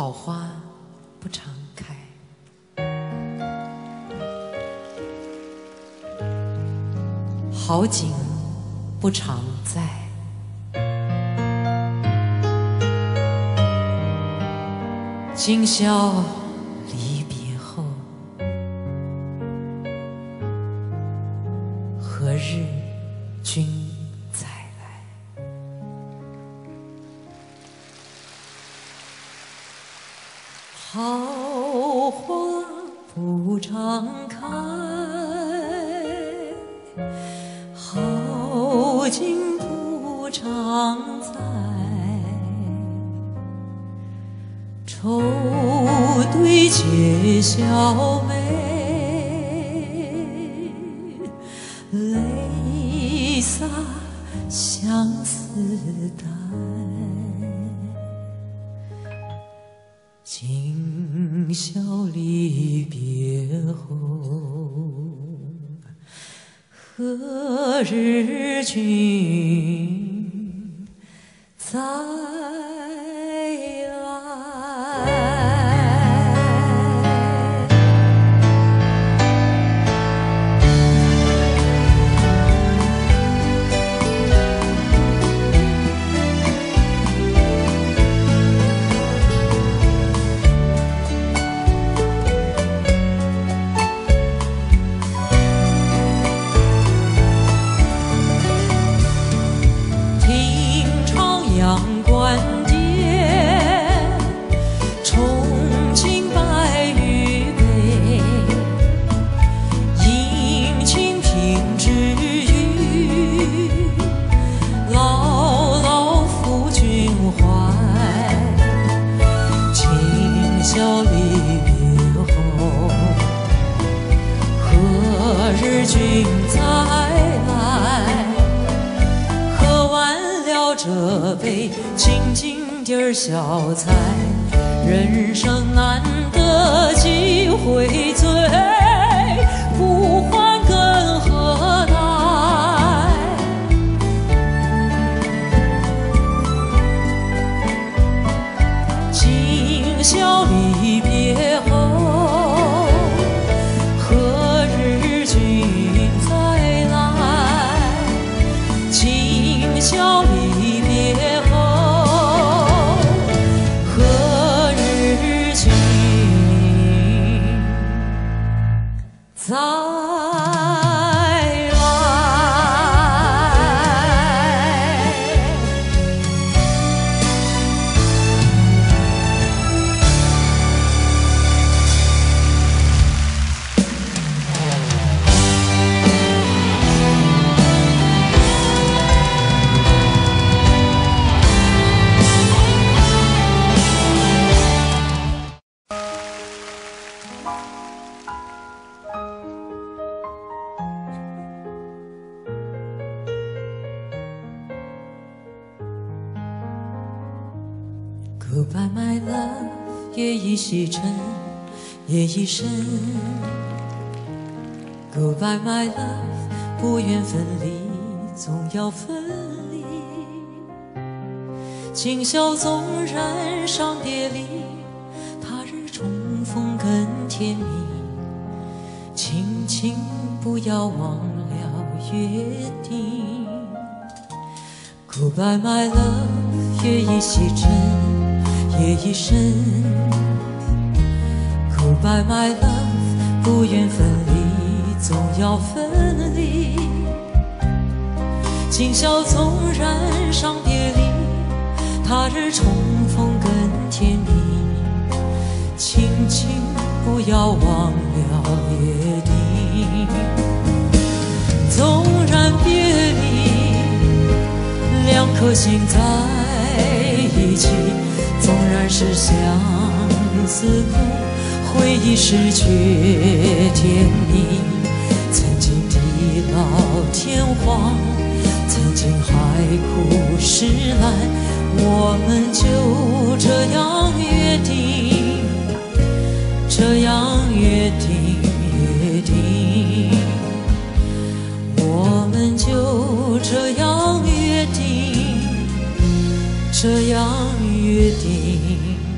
好花不常开，好景不常在。今宵离别后，何日君好花不常开，好景不常在。愁堆解笑眉，泪洒相思带。今宵离别后，何日君再笑离别后，何日君再来？喝完了这杯清静点儿小菜，人生难得几回醉，不欢 Goodbye my love，夜已西沉，夜已深。Goodbye, my love，不愿分离，总要分离。今宵纵然伤别离，风更甜蜜。亲亲，不要忘了约定。Goodbye, my love，夜已西沉，夜已深。Goodbye, my love，不愿分离，总要分离。今宵纵然伤别离，他日重颗心在一起，纵然是相思苦，回忆是却甜蜜。曾经地老天荒，曾经海枯石烂，我们就这这样约定。